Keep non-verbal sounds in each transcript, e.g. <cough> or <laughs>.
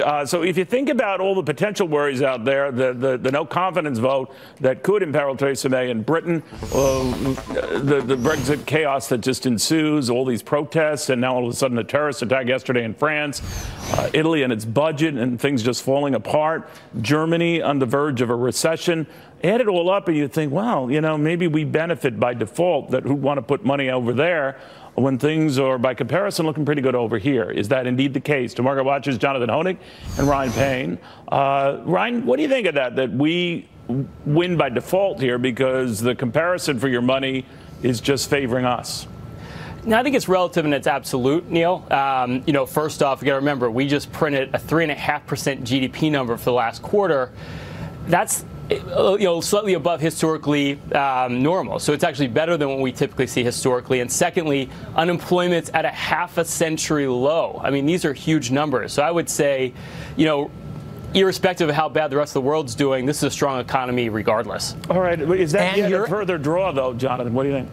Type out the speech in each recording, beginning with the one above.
Uh, so if you think about all the potential worries out there, the, the, the, no confidence vote that could imperil Theresa May in Britain, uh, the, the Brexit chaos that just ensues, all these protests, and now all of a sudden a terrorist attack yesterday in France, uh, Italy and its budget and things just falling apart, Germany on the verge of a recession. Add it all up and you think, well, you know, maybe we benefit by default that who want to put money over there when things are, by comparison, looking pretty good over here. Is that indeed the case? To Market Watchers, Jonathan Hoenig and Ryan Payne. Uh, Ryan, what do you think of that? That we win by default here because the comparison for your money is just favoring us? No, I think it's relative and it's absolute, Neil. Um, you know, first off, you got to remember we just printed a three and a half percent GDP number for the last quarter. That's you know, slightly above historically um, normal. So it's actually better than what we typically see historically. And secondly, unemployment's at a half a century low. I mean, these are huge numbers. So I would say, you know, irrespective of how bad the rest of the world's doing, this is a strong economy regardless. All right. Is that and yet a further draw, though, Jonathan? What do you think?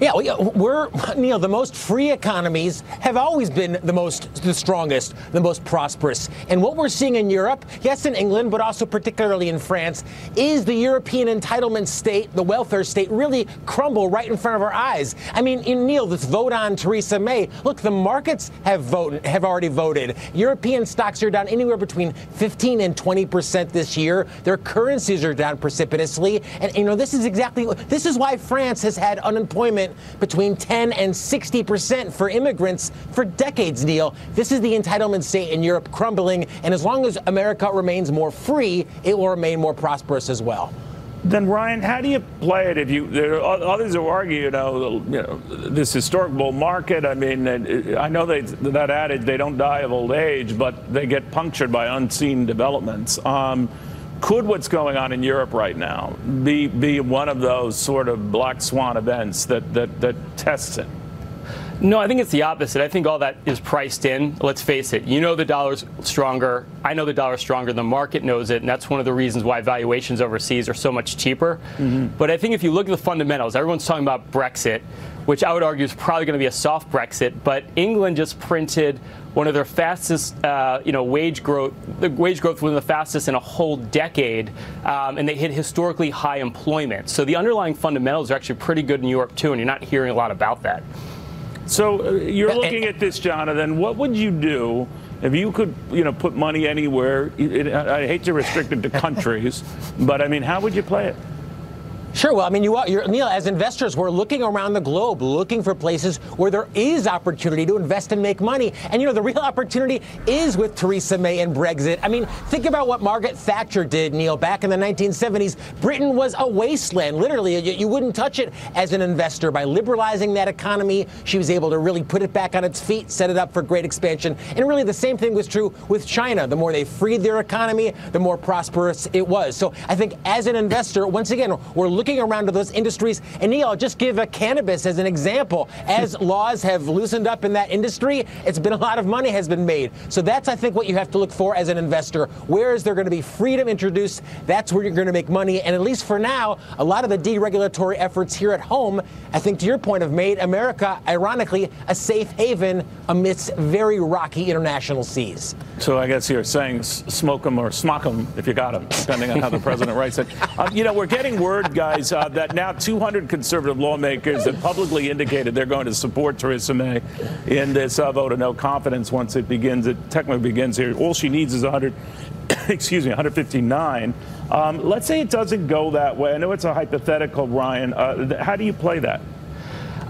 Yeah, we're <laughs> Neil. The most free economies have always been the most, the strongest, the most prosperous. And what we're seeing in Europe, yes, in England, but also particularly in France, is the European entitlement state, the welfare state, really crumble right in front of our eyes. I mean, in Neil, this vote on Theresa May. Look, the markets have voted, have already voted. European stocks are down anywhere between 15 and 20 percent this year. Their currencies are down precipitously, and you know this is exactly this is why France has had unemployment between 10 and 60 percent for immigrants for decades, Neil. This is the entitlement state in Europe crumbling, and as long as America remains more free, it will remain more prosperous as well. Then Ryan, how do you play it? If you there are others who argue, you know, you know, this historic bull market. I mean, I know they, that adage they don't die of old age, but they get punctured by unseen developments. Um, could what's going on in Europe right now be, be one of those sort of black swan events that, that, that tests it? No, I think it's the opposite. I think all that is priced in. Let's face it. You know the dollar's stronger. I know the dollar's stronger. The market knows it, and that's one of the reasons why valuations overseas are so much cheaper. Mm-hmm. But I think if you look at the fundamentals, everyone's talking about Brexit, which I would argue is probably going to be a soft Brexit. But England just printed one of their fastest, uh, you know, wage growth. The wage growth was the fastest in a whole decade, um, and they hit historically high employment. So the underlying fundamentals are actually pretty good in Europe too, and you're not hearing a lot about that. So uh, you're looking at this, Jonathan. What would you do if you could, you know, put money anywhere? I hate to restrict it to countries, but I mean, how would you play it? Sure. Well, I mean, you are, Neil, as investors, we're looking around the globe, looking for places where there is opportunity to invest and make money. And, you know, the real opportunity is with Theresa May and Brexit. I mean, think about what Margaret Thatcher did, Neil, back in the 1970s. Britain was a wasteland. Literally, you, you wouldn't touch it as an investor. By liberalizing that economy, she was able to really put it back on its feet, set it up for great expansion. And really, the same thing was true with China. The more they freed their economy, the more prosperous it was. So I think as an investor, once again, we're looking around to those industries. And Neil, I'll just give a cannabis as an example. As <laughs> laws have loosened up in that industry, it's been a lot of money has been made. So that's, I think, what you have to look for as an investor. Where is there going to be freedom introduced? That's where you're going to make money. And at least for now, a lot of the deregulatory efforts here at home, I think to your point, have made America, ironically, a safe haven amidst very rocky international seas. So I guess you're saying smoke them or smock them if you got them, depending on how the president writes it. Um, <laughs> you know, we're getting word, guys, uh, that now 200 conservative lawmakers have publicly indicated they're going to support Theresa May in this uh, vote of no confidence once it begins. It technically begins here. All she needs is 100, <coughs> excuse me, 159. Um, let's say it doesn't go that way. I know it's a hypothetical, Ryan. Uh, how do you play that?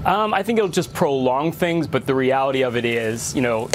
Um, I think it'll just prolong things, but the reality of it is, you know,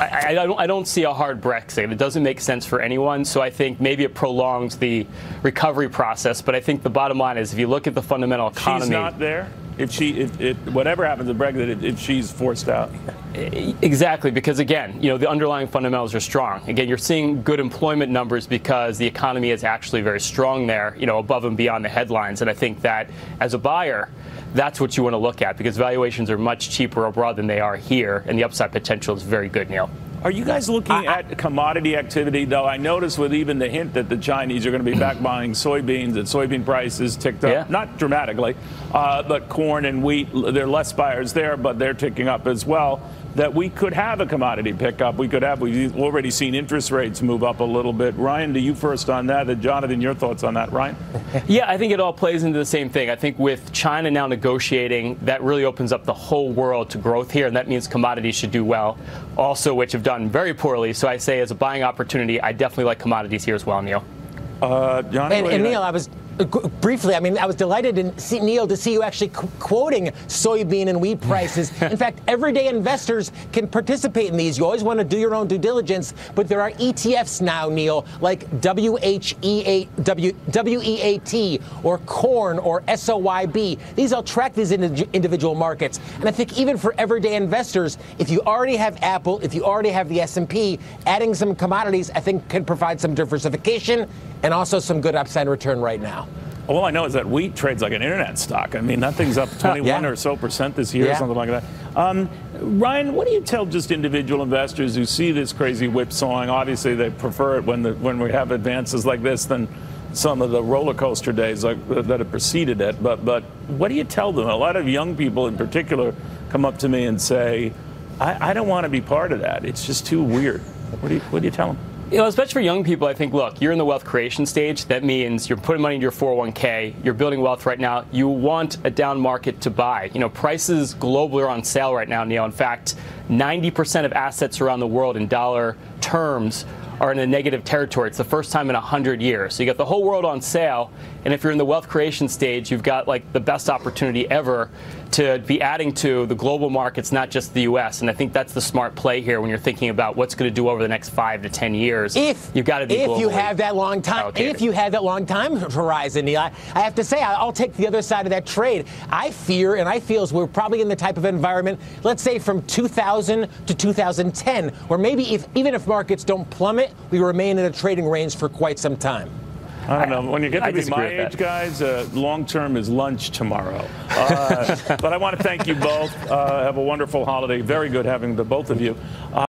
I, I, don't, I don't see a hard Brexit. It doesn't make sense for anyone. So I think maybe it prolongs the recovery process. But I think the bottom line is, if you look at the fundamental economy, she's not there. If she, if, if whatever happens to Brexit, if, if she's forced out. Exactly, because again, you know, the underlying fundamentals are strong. Again, you're seeing good employment numbers because the economy is actually very strong there, you know, above and beyond the headlines. And I think that as a buyer, that's what you want to look at because valuations are much cheaper abroad than they are here, and the upside potential is very good, Neil. Are you guys looking at commodity activity, though? I noticed with even the hint that the Chinese are going to be back <clears throat> buying soybeans, that soybean prices ticked up, yeah. not dramatically, uh, but corn and wheat, there are less buyers there, but they're ticking up as well. That we could have a commodity pickup. We could have, we've already seen interest rates move up a little bit. Ryan, to you first on that. And Jonathan, your thoughts on that, Ryan? <laughs> yeah, I think it all plays into the same thing. I think with China now negotiating, that really opens up the whole world to growth here, and that means commodities should do well, also, which have done very poorly. So I say, as a buying opportunity, I definitely like commodities here as well, Neil. Uh, Johnny, and, and Neil, I was Uh, briefly, I mean, I was delighted, to see, Neil, to see you actually qu- quoting soybean and wheat <laughs> prices. in fact, everyday investors can participate in these. You always want to do your own due diligence, but there are ETFs now, Neil, like WHEA, w, WEAT or corn or SOYB. These all track these individual markets. And I think even for everyday investors, if you already have Apple, if you already have the S&P, adding some commodities, I think can provide some diversification and also some good upside return right now. All I know is that wheat trades like an internet stock. I mean, that thing's up <laughs> 21 yeah. or so percent this year, yeah. or something like that. Um, Ryan, what do you tell just individual investors who see this crazy whipsawing? Obviously, they prefer it when the, when we have advances like this than some of the roller coaster days like, that have preceded it. But but what do you tell them? A lot of young people, in particular, come up to me and say, "I, I don't want to be part of that. It's just too weird." What do you what do you tell them? You know, especially for young people, I think, look, you're in the wealth creation stage. That means you're putting money into your 401k, you're building wealth right now. You want a down market to buy. You know, prices globally are on sale right now, Neil. In fact, 90% of assets around the world in dollar terms are in a negative territory. It's the first time in 100 years. So you got the whole world on sale, and if you're in the wealth creation stage, you've got like the best opportunity ever to be adding to the global markets, not just the U.S. And I think that's the smart play here when you're thinking about what's going to do over the next five to 10 years. If you've got to be if you have that long time, allocated. if you have that long time horizon, Neil, I, I have to say I'll take the other side of that trade. I fear and I feel as we're probably in the type of environment, let's say from 2000 to 2010, where maybe if even if markets don't plummet, we remain in a trading range for quite some time. I don't know. When you get to I be my age, guys, uh, long term is lunch tomorrow. Uh, <laughs> but I want to thank you both. Uh, have a wonderful holiday. Very good having the both of you. Uh,